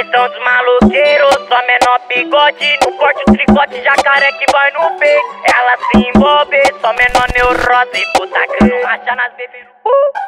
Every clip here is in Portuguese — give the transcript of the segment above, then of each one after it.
gestão dos maloqueiros, só menor bigode No corte o tricote, jacaré que vai no peito. Ela se envolve, só menor neurose Tô tacando racha nas bebês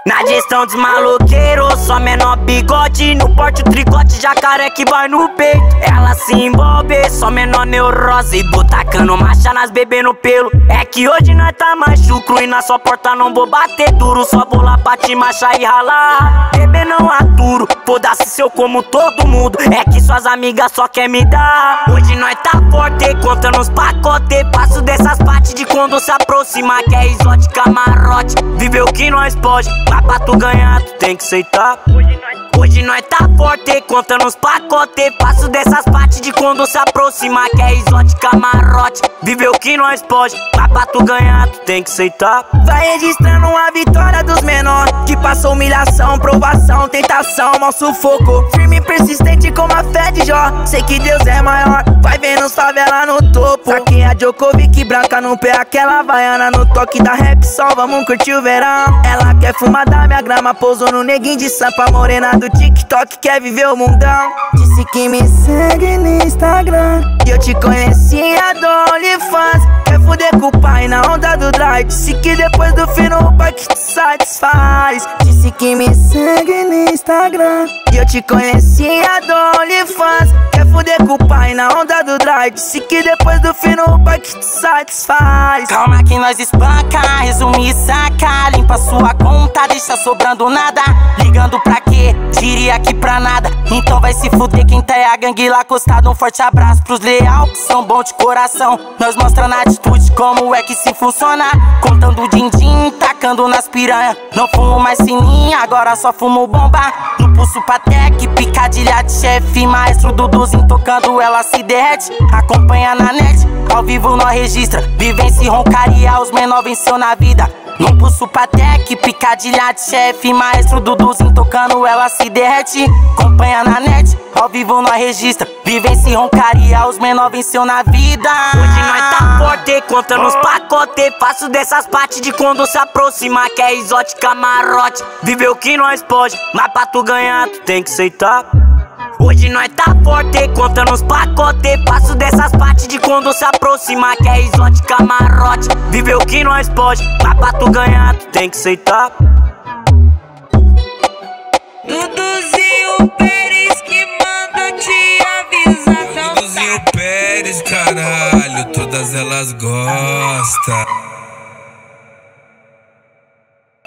na gestão dos maloqueiros, só menor bigode No porte o tricote, jacaré que vai no peito. Ela se envolve, só menor neurose Botacando marcha nas bebê no pelo. É que hoje nós tá mais chucro E na sua porta não vou bater duro. Só vou lá pra te marchar e ralar. Bebê não aturo, foda-se se como todo mundo. É que suas amigas só quer me dar. Hoje nós tá forte, contando os pacotes. Passo dessas partes de quando se aproxima Que é exótica marote. Viveu que nós pode, mas pra tu ganhar tu tem que aceitar. Hoje nós Hoje nós tá forte, contando os pacotes. Passo dessas partes de quando se aproxima Que é exótica marote. Viveu que nós pode, mas pra tu ganhar tu tem que aceitar. Vai registrando a vitória dos menor Que passou humilhação, provação, tentação, mal sufoco. Firme e persistente como a fé de Jó Sei que Deus é maior, vai vendo os favela no topo. Saquei a Djokovic branca no pé, aquela vaiana No toque da rap. Sol, vamos curtir o verão. Ela quer fumar da minha grama, pousou no neguinho de sampa morena do TikTok quer viver o mundão? Disse que me segue no Instagram. E eu te conheci a do OnlyFans. Quer fuder com o pai na onda do drive? Disse que depois do fim no pai que te satisfaz. Disse que me segue no Instagram. E eu te conheci a do OnlyFans. Quer fuder com o pai na onda do drive? Disse que depois do fim no pai que te satisfaz. Calma que nós espanca, resume e saca. Limpa sua conta, deixa sobrando nada. Ligando pra quê? Diria que pra nada Então vai se fuder. Quem tá é a gangue lá acostado Um forte abraço pros leal que são bons de coração. Nós mostra na atitude como é que se funciona. Contando din-din, tacando nas piranha. Não fumo mais sininho, agora só fumo bomba. No pulso patec, picadilha de chefe. Maestro Duduzinho tocando, ela se derrete. Acompanha na net, ao vivo nós registra. Vivência e roncaria, os menor venceu na vida no pulso patec, picadilha de chefe Maestro Duduzinho tocando, ela se derrete. Acompanha na net, ao vivo nós registra. Vivência e roncaria, os menor venceu na vida. Hoje nós tá forte, contando os pacotes Faço dessas partes de quando se aproxima Que é exótica marote. Viveu que nós pode, mas pra tu ganhar tu tem que aceitar Hoje nós tá forte, contando os pacotes Passo dessas partes de quando se aproxima Que é exótica marote. Viveu que nós pode, mas pra tu ganhar tu tem que aceitar. Duduzinho Pérez que manda te avisar Duduzinho Pérez, caralho, todas elas gostam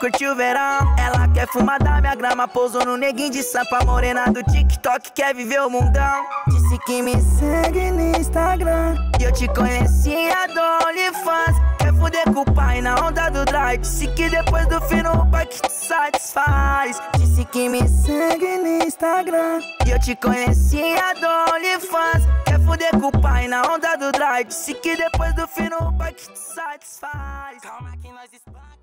O verão, ela quer fumar da minha grama Pousou no neguinho de sampa morena do TikTok Quer viver o mundão. Disse que me segue no Instagram. E eu te conheci a do OnlyFans. Quer fuder com o pai na onda do drive. Disse que depois do fim no pai que te satisfaz. Disse que me segue no Instagram. E eu te conheci a do OnlyFans. Quer fuder com o pai na onda do drive. Disse que depois do fim no pai que te satisfaz. Calma que nós espanca